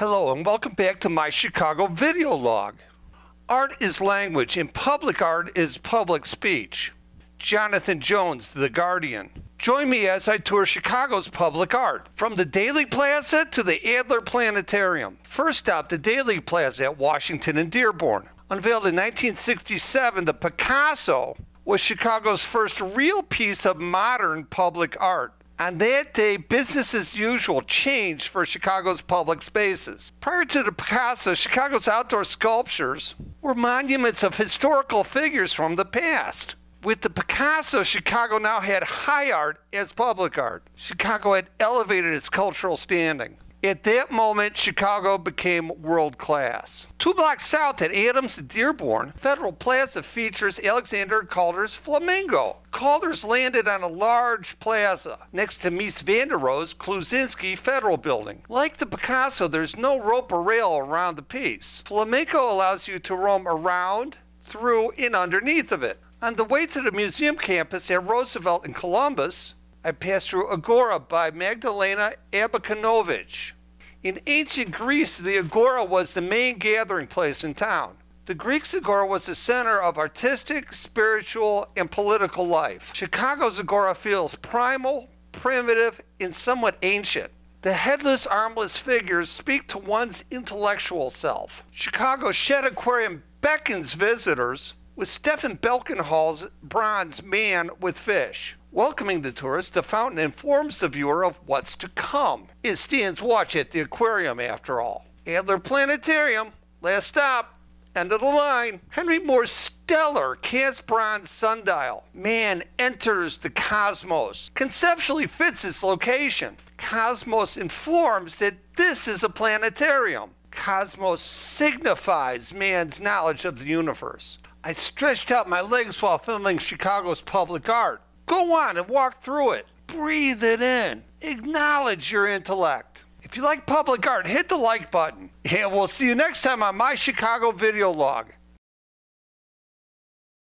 Hello and welcome back to my Chicago video log. Art is language and public art is public speech. Jonathan Jones, The Guardian. Join me as I tour Chicago's public art, from the Daley Plaza to the Adler Planetarium. First stop, the Daley Plaza at Washington and Dearborn. Unveiled in 1967, the Picasso was Chicago's first real piece of modern public art. On that day, business as usual changed for Chicago's public spaces. Prior to the Picasso, Chicago's outdoor sculptures were monuments of historical figures from the past. With the Picasso, Chicago now had high art as public art. Chicago had elevated its cultural standing. At that moment, Chicago became world class. Two blocks south at Adams and Dearborn, Federal Plaza features Alexander Calder's Flamingo. Calder's landed on a large plaza next to Mies van der Rohe's Kluczynski Federal Building. Like the Picasso, there's no rope or rail around the piece. Flamingo allows you to roam around, through, and underneath of it. On the way to the museum campus at Roosevelt and Columbus, I passed through Agora by Magdalena Abakanowicz. In ancient Greece, the Agora was the main gathering place in town. The Greeks' Agora was the center of artistic, spiritual, and political life. Chicago's Agora feels primal, primitive, and somewhat ancient. The headless, armless figures speak to one's intellectual self. Chicago's Shedd Aquarium beckons visitors with Stephan Balkenhol's bronze man with fish. Welcoming the tourist, the fountain informs the viewer of what's to come. It stands watch at the aquarium, after all. Adler Planetarium, last stop, end of the line. Henry Moore's stellar cast bronze sundial. Man enters the cosmos. Conceptually fits its location. Cosmos informs that this is a planetarium. Cosmos signifies man's knowledge of the universe. I stretched out my legs while filming Chicago's public art. Go on and walk through it. Breathe it in. Acknowledge your intellect. If you like public art, hit the like button. And we'll see you next time on my Chicago video log.